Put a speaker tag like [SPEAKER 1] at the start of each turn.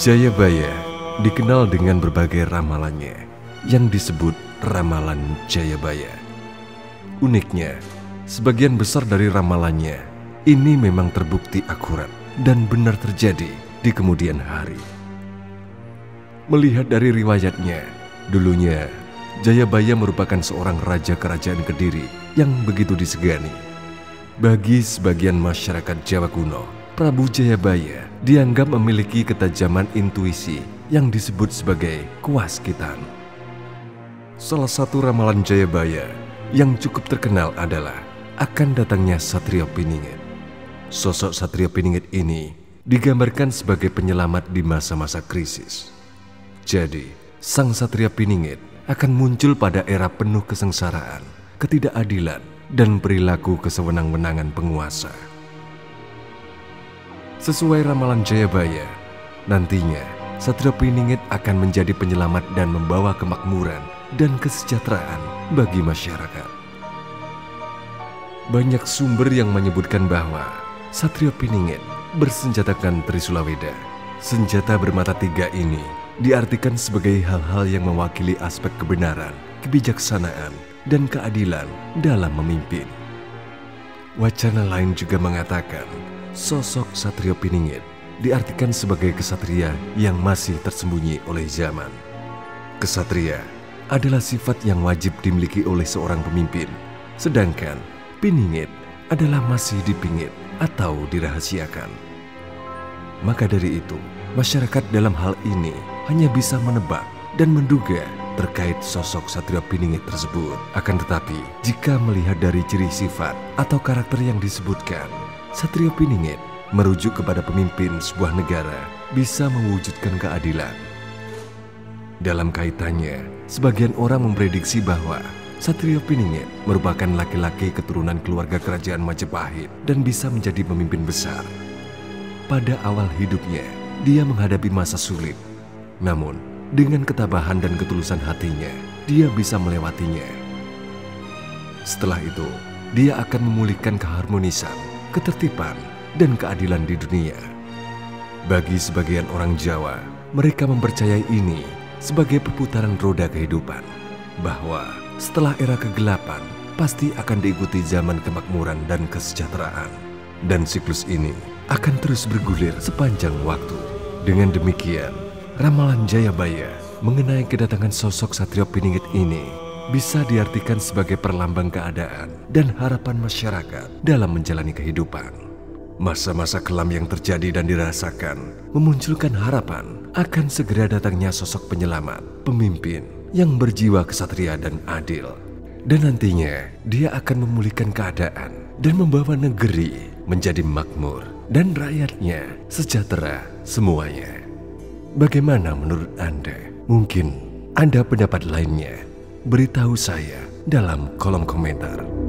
[SPEAKER 1] Jayabaya dikenal dengan berbagai ramalannya yang disebut ramalan Jayabaya. Uniknya, sebagian besar dari ramalannya ini memang terbukti akurat dan benar terjadi di kemudian hari. Melihat dari riwayatnya, dulunya Jayabaya merupakan seorang raja kerajaan Kediri yang begitu disegani. Bagi sebagian masyarakat Jawa kuno, Prabu Jayabaya dianggap memiliki ketajaman intuisi yang disebut sebagai kewaskitan. Salah satu ramalan Jayabaya yang cukup terkenal adalah akan datangnya Satrio Piningit. Sosok Satrio Piningit ini digambarkan sebagai penyelamat di masa-masa krisis. Jadi, Sang Satria Piningit akan muncul pada era penuh kesengsaraan, ketidakadilan, dan perilaku kesewenang-wenangan penguasa. Sesuai ramalan Jayabaya, nantinya Satria Piningit akan menjadi penyelamat dan membawa kemakmuran dan kesejahteraan bagi masyarakat. Banyak sumber yang menyebutkan bahwa Satria Piningit bersenjatakan Trisula Weda. Senjata bermata tiga ini diartikan sebagai hal-hal yang mewakili aspek kebenaran, kebijaksanaan, dan keadilan dalam memimpin. Wacana lain juga mengatakan sosok Satrio Piningit diartikan sebagai kesatria yang masih tersembunyi oleh zaman. Kesatria adalah sifat yang wajib dimiliki oleh seorang pemimpin, sedangkan Piningit adalah masih dipingit atau dirahasiakan. Maka dari itu, masyarakat dalam hal ini hanya bisa menebak dan menduga terkait sosok Satria Piningit tersebut. Akan tetapi, jika melihat dari ciri sifat atau karakter yang disebutkan, Satria Piningit merujuk kepada pemimpin sebuah negara bisa mewujudkan keadilan. Dalam kaitannya, sebagian orang memprediksi bahwa Satrio Piningit merupakan laki-laki keturunan keluarga kerajaan Majapahit dan bisa menjadi pemimpin besar. Pada awal hidupnya, dia menghadapi masa sulit. Namun, dengan ketabahan dan ketulusan hatinya, dia bisa melewatinya. Setelah itu, dia akan memulihkan keharmonisan, ketertiban, dan keadilan di dunia. Bagi sebagian orang Jawa, mereka mempercayai ini sebagai perputaran roda kehidupan, bahwa setelah era kegelapan pasti akan diikuti zaman kemakmuran dan kesejahteraan, dan siklus ini akan terus bergulir sepanjang waktu. Dengan demikian, ramalan Jayabaya mengenai kedatangan sosok Satrio Piningit ini bisa diartikan sebagai perlambang keadaan dan harapan masyarakat dalam menjalani kehidupan. Masa-masa kelam yang terjadi dan dirasakan memunculkan harapan akan segera datangnya sosok penyelamat, pemimpin yang berjiwa kesatria dan adil. Dan nantinya dia akan memulihkan keadaan dan membawa negeri menjadi makmur dan rakyatnya sejahtera semuanya. Bagaimana menurut Anda? Mungkin Anda pendapat lainnya. Beritahu saya dalam kolom komentar.